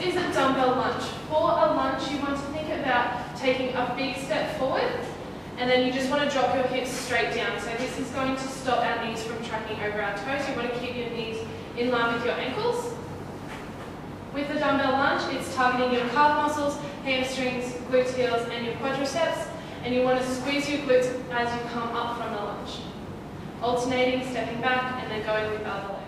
This is a dumbbell lunge. For a lunge, you want to think about taking a big step forward, and then you just want to drop your hips straight down. So this is going to stop our knees from tracking over our toes. You want to keep your knees in line with your ankles. With the dumbbell lunge, it's targeting your calf muscles, hamstrings, gluteals, and your quadriceps, and you want to squeeze your glutes as you come up from the lunge. Alternating, stepping back, and then going with the other leg.